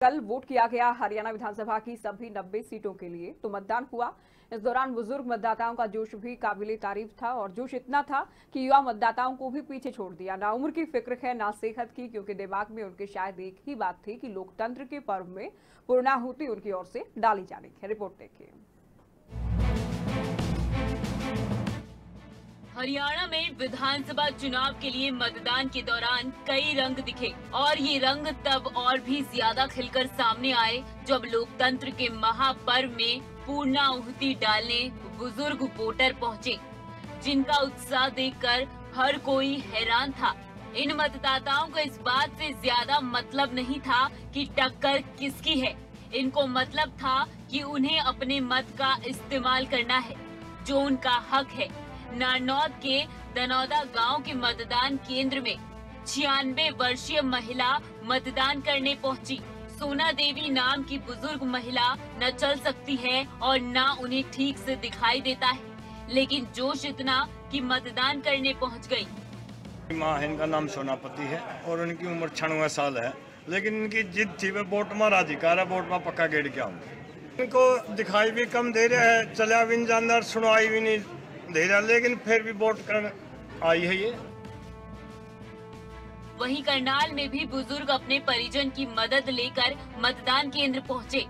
कल वोट किया गया हरियाणा विधानसभा की सभी 90 सीटों के लिए तो मतदान हुआ। इस दौरान बुज़ुर्ग मतदाताओं का जोश भी काबिल तारीफ़ था और जोश इतना था कि युवा मतदाताओं को भी पीछे छोड़ दिया। ना उम्र की फ़िक्र है, ना सेहत की, क्योंकि दिमाग में उनके शायद एक ही बात थी कि लोकतंत्र के पर्व में पूर्णाहुति उनकी ओर से डाली जानी है रिपोर्ट देखिए। हरियाणा में विधानसभा चुनाव के लिए मतदान के दौरान कई रंग दिखे और ये रंग तब और भी ज़्यादा खिलकर सामने आए जब लोकतंत्र के महापर्व में पूर्णाहुति डालने बुज़ुर्ग वोटर पहुँचे, जिनका उत्साह देखकर हर कोई हैरान था। इन मतदाताओं को इस बात से ज़्यादा मतलब नहीं था कि टक्कर किसकी है। इनको मतलब था कि उन्हें अपने मत का इस्तेमाल करना है, जो उनका हक है। नारनौद के दनौदा गाँव के मतदान केंद्र में छियानवे वर्षीय महिला मतदान करने पहुँची। सोना देवी नाम की बुज़ुर्ग महिला न चल सकती है और न उन्हें ठीक से दिखाई देता है लेकिन जोश इतना कि मतदान करने पहुँच गई। माँ इनका नाम सोनापति है और उनकी उम्र छियानवे साल है लेकिन इनकी जिद थी वे वोट में अधिकार है वोट में पक्का गेड़ के आऊँगा इनको दिखाई भी कम दे रहे हैं, चला भी नहीं जानदार सुनवाई भी नहीं दे रहा लेकिन फिर भी वोट कर आई है ये। वहीं करनाल में भी बुज़ुर्ग अपने परिजन की मदद लेकर मतदान केंद्र पहुँचे,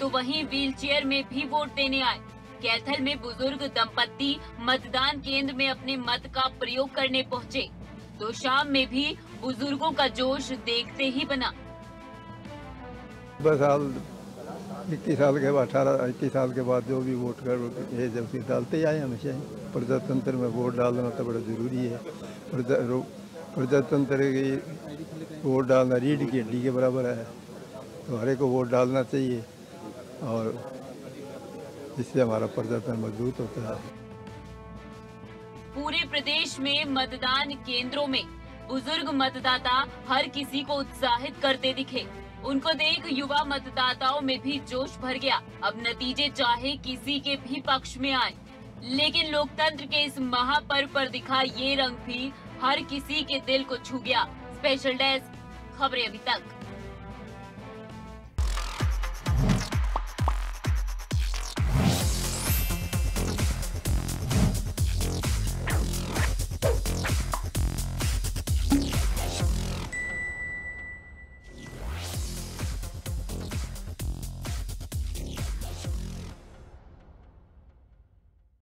तो वहीं व्हीलचेयर में भी वोट देने आए। कैथल में बुज़ुर्ग दंपत्ति मतदान केंद्र में अपने मत का प्रयोग करने पहुँचे, तो शाम में भी बुज़ुर्गों का जोश देखते ही बना। बस इक्कीस साल के बाद, अठारह, इक्कीस साल के बाद जो भी वोट कर है जब से डालते आए हमेशा ही। प्रजातंत्र में वोट डालना तो बड़ा ज़रूरी है। प्रजातंत्र की वोट डालना रीढ़ की हड्डी के बराबर है। तो हर को वोट डालना चाहिए और इससे हमारा प्रजातंत्र मज़बूत होता है। पूरे प्रदेश में मतदान केंद्रों में बुज़ुर्ग मतदाता हर किसी को उत्साहित करते दिखे। उनको देख युवा मतदाताओं में भी जोश भर गया। अब नतीजे चाहे किसी के भी पक्ष में आए। लेकिन लोकतंत्र के इस महापर्व पर दिखा ये रंग भी हर किसी के दिल को छू गया। स्पेशल डेस्क, खबरें अभी तक।